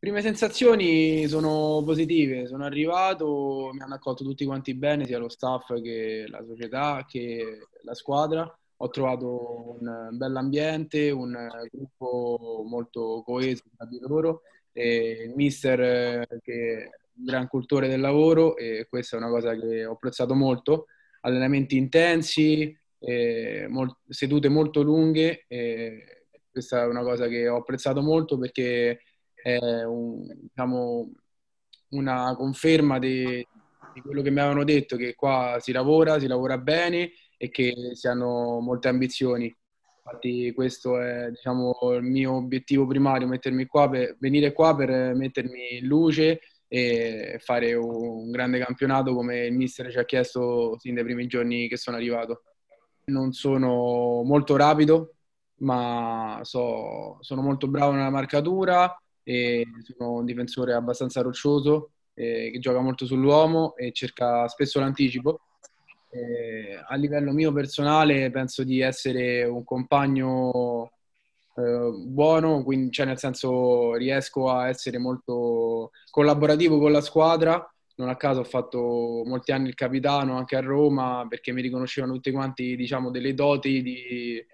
Prime sensazioni sono positive, sono arrivato, mi hanno accolto tutti quanti bene, sia lo staff che la società che la squadra. Ho trovato un bell'ambiente, un gruppo molto coeso tra di loro, e il mister che è un gran cultore del lavoro e questa è una cosa che ho apprezzato molto. Allenamenti intensi, sedute molto lunghe, questa è una cosa che ho apprezzato molto perché è un, diciamo, una conferma di, di, quello che mi avevano detto, che qua si lavora, si lavora bene e che si hanno molte ambizioni. Infatti questo è diciamo, il mio obiettivo primario, mettermi qua per, venire qua per mettermi in luce e fare un grande campionato come il mister ci ha chiesto sin dai primi giorni che sono arrivato. Non sono molto rapido, ma so, sono molto bravo nella marcatura, sono un difensore abbastanza roccioso eh, che gioca molto sull'uomo e cerca spesso l'anticipo. Eh, a livello mio personale penso di essere un compagno eh, buono, quindi cioè nel senso riesco a essere molto collaborativo con la squadra. Non a caso ho fatto molti anni il capitano anche a Roma perché mi riconoscevano tutti quanti diciamo, delle doti di,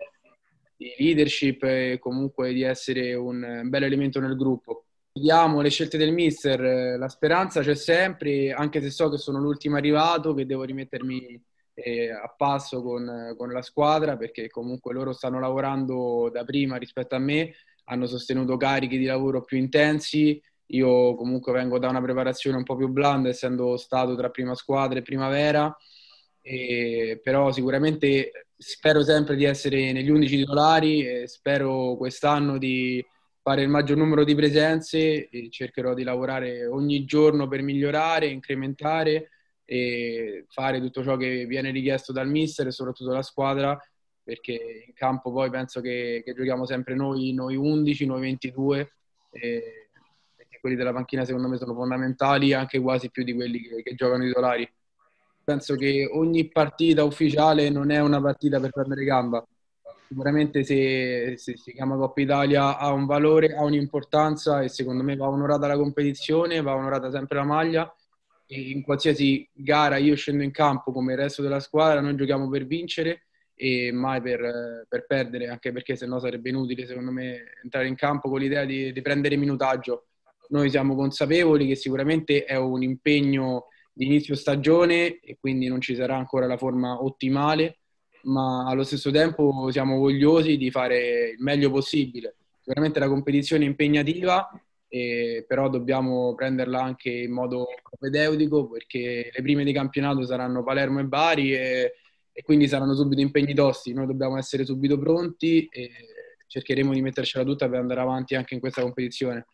di leadership e comunque di essere un bel elemento nel gruppo. Vediamo le scelte del mister, la speranza c'è sempre, anche se so che sono l'ultimo arrivato, che devo rimettermi eh, a passo con, con, la squadra, perché comunque loro stanno lavorando da prima rispetto a me, hanno sostenuto carichi di lavoro più intensi, io comunque vengo da una preparazione un po' più blanda, essendo stato tra prima squadra e primavera, e, però sicuramente spero sempre di essere negli 11 titolari e spero quest'anno di fare il maggior numero di presenze e cercherò di lavorare ogni giorno per migliorare, incrementare e fare tutto ciò che viene richiesto dal mister e soprattutto dalla squadra perché in campo poi penso che, che giochiamo sempre noi, noi 11, noi 22 e, perché quelli della panchina secondo me sono fondamentali anche quasi più di quelli che, che giocano i titolari penso che ogni partita ufficiale non è una partita per prendere gamba. Sicuramente se, se, si chiama Coppa Italia ha un valore, ha un'importanza e secondo me va onorata la competizione, va onorata sempre la maglia e in qualsiasi gara io scendo in campo come il resto della squadra, noi giochiamo per vincere e mai per, per perdere, anche perché sennò sarebbe inutile secondo me entrare in campo con l'idea di, di prendere minutaggio. Noi siamo consapevoli che sicuramente è un impegno di inizio stagione e quindi non ci sarà ancora la forma ottimale, ma allo stesso tempo siamo vogliosi di fare il meglio possibile. Sicuramente la competizione è impegnativa, eh, però dobbiamo prenderla anche in modo propedeutico perché le prime di campionato saranno Palermo e Bari e, e quindi saranno subito impegni tosti. Noi dobbiamo essere subito pronti e cercheremo di mettercela tutta per andare avanti anche in questa competizione.